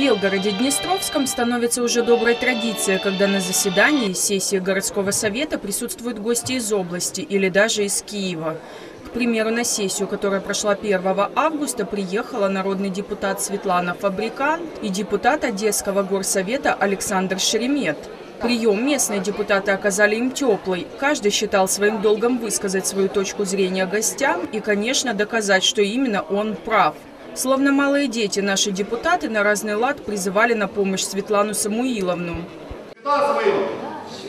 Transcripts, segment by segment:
Белгороде-Днестровском становится уже доброй традицией, когда на заседании сессии городского совета присутствуют гости из области или даже из Киева. К примеру, на сессию, которая прошла 1 августа, приехала народный депутат Светлана Фабрикант и депутат Одесского горсовета Александр Шеремет. Прием местные депутаты оказали им теплый. Каждый считал своим долгом высказать свою точку зрения гостям и, конечно, доказать, что именно он прав. Словно малые дети, наши депутаты на разный лад призывали на помощь Светлану Самуиловну. Светлана Самуиловна,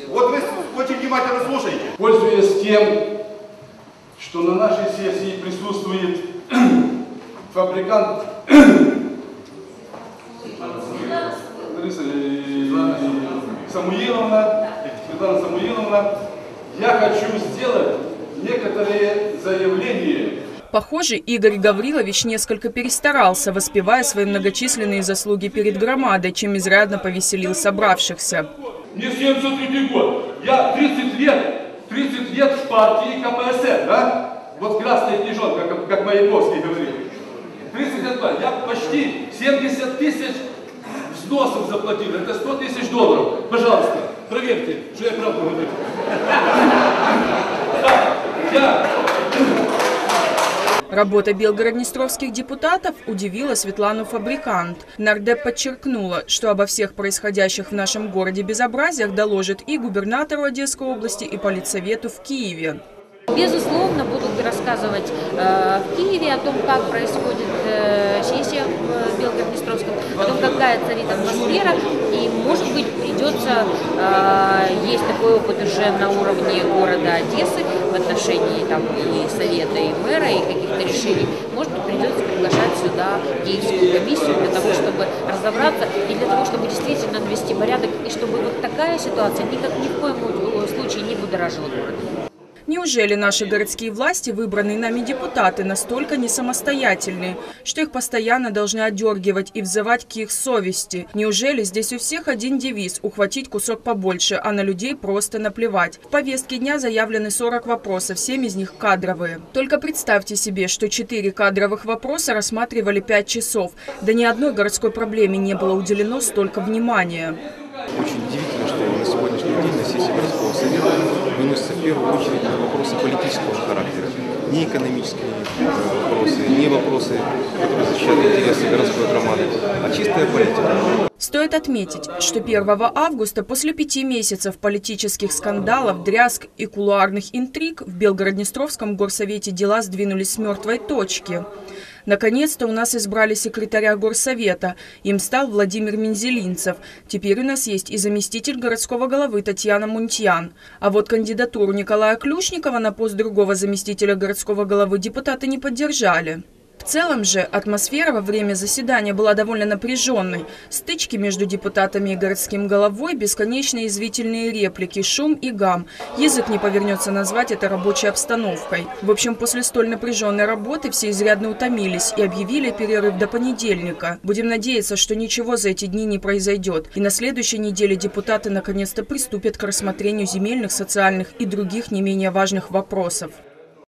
вот вы очень внимательно слушаете. Пользуясь тем, что на нашей сессии присутствует фабрикант Лариса Самуиловна, Светлана Самуиловна, я хочу сделать некоторые заявления Похоже, Игорь Гаврилович несколько перестарался, воспевая свои многочисленные заслуги перед громадой, чем изрядно повеселил собравшихся. Мне 73 год, я 30 лет, 30 лет в партии КПСС, да? Вот красная книжонка, как, как Маяковский говорил. 30 лет, я почти 70 тысяч взносов заплатил, это 100 тысяч долларов. Пожалуйста, проверьте, что я правду говорю. Я Работа белгороднестровских депутатов удивила Светлану Фабрикант. Нардеп подчеркнула, что обо всех происходящих в нашем городе безобразиях доложит и губернатору Одесской области, и политсовету в Киеве. Безусловно, будут рассказывать э, в Киеве о том, как происходит э, сессия в Белгород-Днестровском, о том, какая царит атмосфера, и, может быть, придется, э, есть такой опыт уже на уровне города Одессы в отношении там, и совета, и мэра, и каких-то решений, может быть, придется приглашать сюда Киевскую комиссию для того, чтобы разобраться, и для того, чтобы действительно навести порядок, и чтобы вот такая ситуация никак ни в коем случае не будоражила город. Неужели наши городские власти, выбранные нами депутаты, настолько не самостоятельны, что их постоянно должны отдергивать и взывать к их совести? Неужели здесь у всех один девиз – ухватить кусок побольше, а на людей просто наплевать? В повестке дня заявлены 40 вопросов, 7 из них кадровые. Только представьте себе, что 4 кадровых вопроса рассматривали 5 часов. Да ни одной городской проблеме не было уделено столько внимания. Очень удивительно, что на сегодняшний день на сессии городского совета выносятся в первую очередь вопросы политического характера. Не экономические э, вопросы, не вопросы, которые защищают интересы городской громады, а чистая политика. Стоит отметить, что 1 августа после пяти месяцев политических скандалов, дрязг и кулуарных интриг в Белгороднестровском горсовете дела сдвинулись с мертвой точки. Наконец-то у нас избрали секретаря горсовета. Им стал Владимир Мензелинцев. Теперь у нас есть и заместитель городского головы Татьяна Мунтьян. А вот кандидатуру Николая Клюшникова на пост другого заместителя городского головы депутаты не поддержали. В целом же атмосфера во время заседания была довольно напряженной. Стычки между депутатами и городским головой, бесконечные извительные реплики, шум и гам. Язык не повернется назвать это рабочей обстановкой. В общем, после столь напряженной работы все изрядно утомились и объявили перерыв до понедельника. Будем надеяться, что ничего за эти дни не произойдет. И на следующей неделе депутаты наконец-то приступят к рассмотрению земельных, социальных и других не менее важных вопросов.